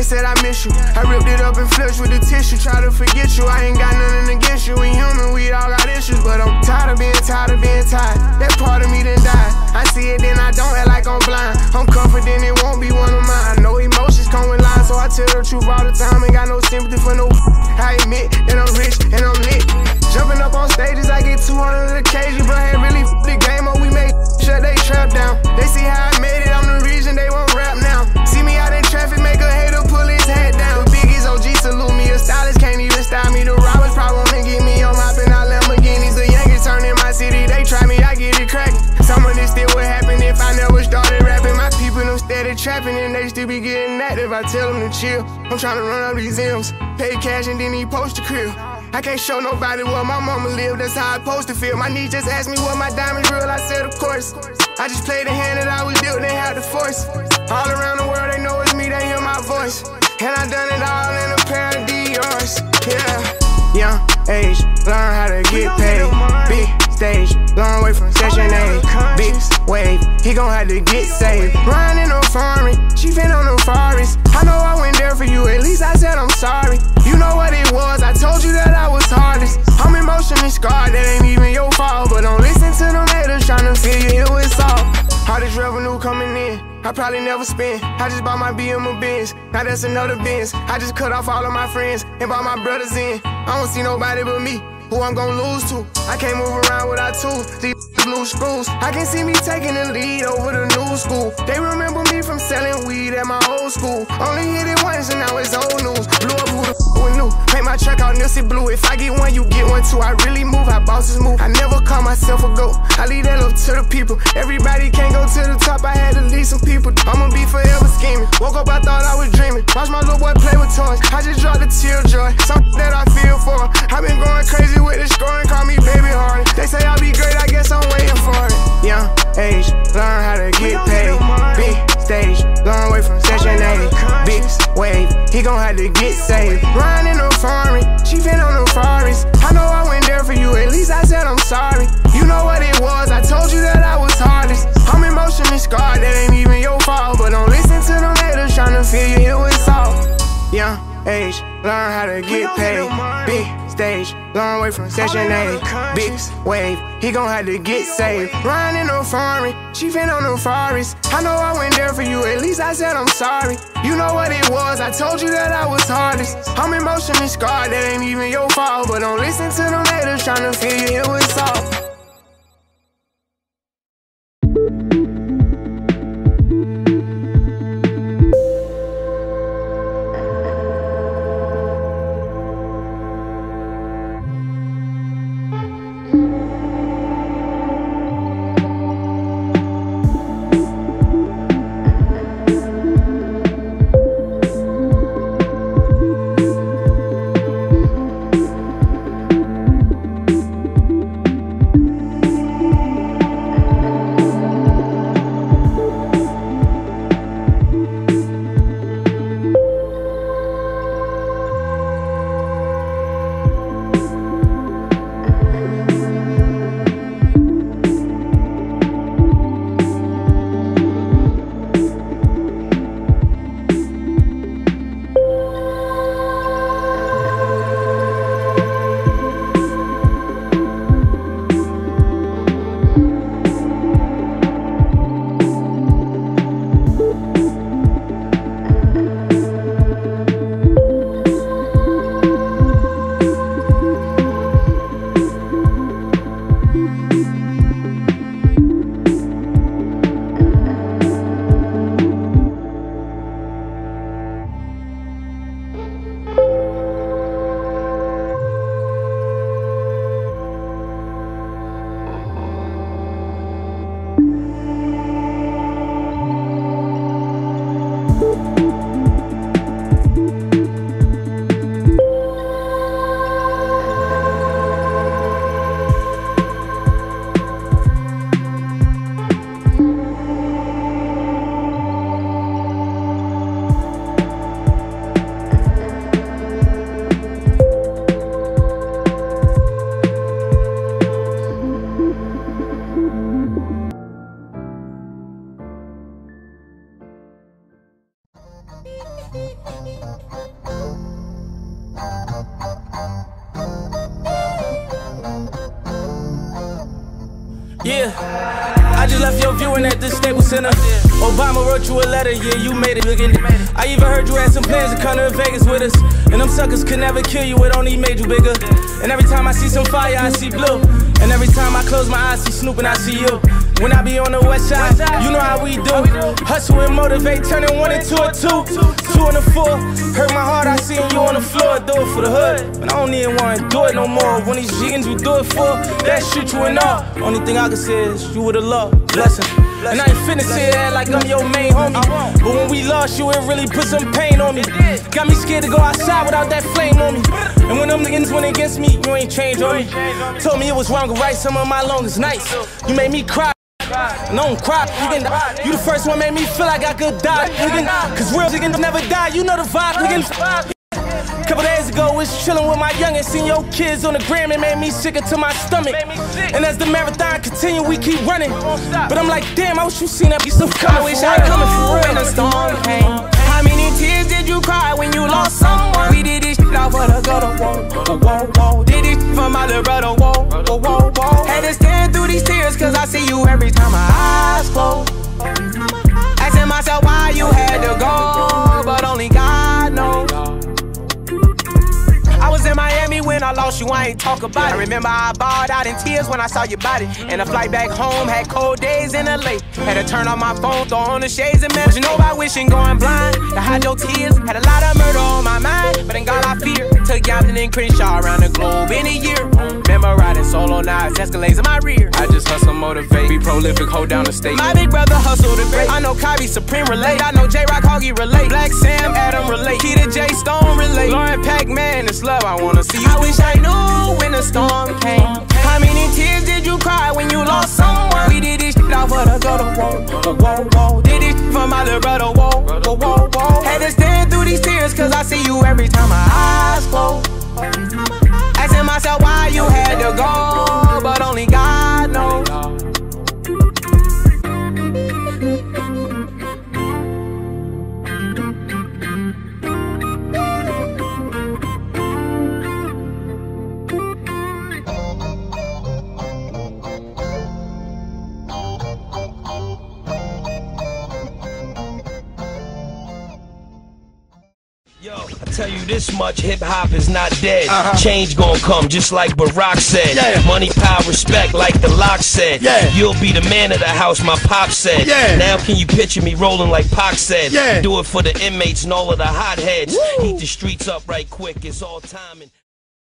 They said I miss you. I ripped it up and flushed with the tissue. Try to forget you. I ain't got nothing against you. We human, we all got issues. But I'm tired of being tired of being tired. That part of me done died. I see it, then I don't act like I'm blind. I'm confident it won't be one of mine. I know emotions come with lines, so I tell the truth all the time. Ain't got no sympathy for no. I admit that I'm rich and I'm lit. Jumping up on stages, I get 200 occasions, but I ain't really the game trapping and they still be getting active. I tell them to chill. I'm trying to run up these M's, pay cash and then he post a crib. I can't show nobody where my mama live, that's how I supposed to feel. My niece just asked me what my diamonds real, I said of course. I just played the hand that I was dealt, they had the force. All around the world, they know it's me, they hear my voice. And I done it all in a pair of Dior's, yeah. Young age, learn how to get paid. Big stage, long way from Section 8. Big wave, he gon' have to get saved. Riding on foreign, she fin on the forest. I know I went there for you, at least I said I'm sorry. You know what it was, I told you that I was hardest. I'm emotionally scarred, that ain't even your fault. But don't listen to them haters tryna feel you here with salt. All this revenue coming in, I probably never spend. I just bought my BM Benz, now that's another Benz. I just cut off all of my friends and bought my brothers in. I don't see nobody but me who I'm gon' lose to. I can't move around without tools, these blue screws. I can see me taking the lead over the new school. They remember me from selling weed at my old school. Only hit it once and now it's old news. Blew up who the new. Make my track out Nipsey Blue. If I get one, you get one too. I really move, how bosses move. I never call myself a goat. I leave that up to the people. Everybody can't go to the top. I had to lead some people. I'ma be forever scheming. Woke up, I thought I was. Watch my little boy play with toys. I just dropped a tear joy. Something that I feel for. I've been going crazy with the scoring. Call me baby hard. They say I'll be great. I guess I'm waiting for it. Young age, learn how to get paid. Big stage, long way from Section 8. Big wave, he gon' have to get saved. Riding on foreign, she fin on the forest. I know I went there for you, at least I said I'm sorry. You know what it was, I told you that I was hardest. I'm emotionally scarred, that ain't even your fault. But don't listen to them haters tryna feel you here with salt. Young age, learn how to get paid. Big stage, long way from Section 8. Big wave, he gon' have to get saved. Riding on foreign, she fin on the forest. I know I went there for you, at least I said I'm sorry. You know what it was, I told you that I was hardest. I'm emotionally scarred, that ain't even your fault. But don't listen to them haters tryna feel you here with salt. Yeah, I just left your viewing at the Staples Center. Obama wrote you a letter, yeah, you made it. I even heard you had some plans to come to Vegas with us. And them suckers could never kill you, it only made you bigger. And every time I see some fire, I see blue. And every time I close my eyes, see Snoop and I see you. When I be on the west side, you know how we do. Hustle and motivate, turning one into a two. Two and a four. Hurt my heart, I see you on the floor. Do it for the hood. But I don't even wanna do it no more. When these jiggins we do it for, that shit you and all. Only thing I can say is you would've loved. Blessing. And I ain't finna sit here like I'm your main homie. But when we lost you, it really put some pain on me. Got me scared to go outside without that flame on me. And when them niggas went against me, you ain't changed on me. Told me it was wrong to write some of my longest nights. You made me cry. I don't cry, nigga. You the first one made me feel like I could die, nigga. Cause real niggas never die, you know the vibe, nigga. Couple days ago, was chillin' with my youngest, seen your kids on the gram, it made me sick to my stomach. And as the marathon continue, we keep running. But I'm like, damn, I wish you seen that piece of coming. I wish I coming for real. Every time my eyes close. Asking myself why you had you, I ain't talk about it. I remember I bawled out in tears when I saw your body. And the flight back home had cold days in LA. Had to turn on my phone, throw on the shades and manage. You know about wishing going blind. To hide your tears, had a lot of murder on my mind. But in God I fear. Took Youngton and Crenshaw around the globe in a year. Remember riding solo nights, Escalades in my rear. I just hustle, motivate, be prolific, hold down the state. My big brother hustled the great. I know Kyrie Supreme relate. I know J Rock Hoggy relate. Black Sam Adam relate. Keita J Stone relate. Lauren Pac Man, it's love I wanna see you. I wish I knew when the storm came. How many tears did you cry when you lost someone? We did this shit off of the gutter, whoa, whoa, whoa. Did it for my little brother, whoa, whoa, whoa, whoa. Had to stand through these tears, cause I see you every time my tell you this much, hip hop is not dead. Uh-huh. Change gonna come, just like Barack said. Yeah. Money, power, respect, like the LOX said. Yeah. You'll be the man of the house, my pop said. Yeah. Now can you picture me rolling like Pac said? Yeah. Do it for the inmates and all of the hotheads. Heat the streets up right quick, it's all timing.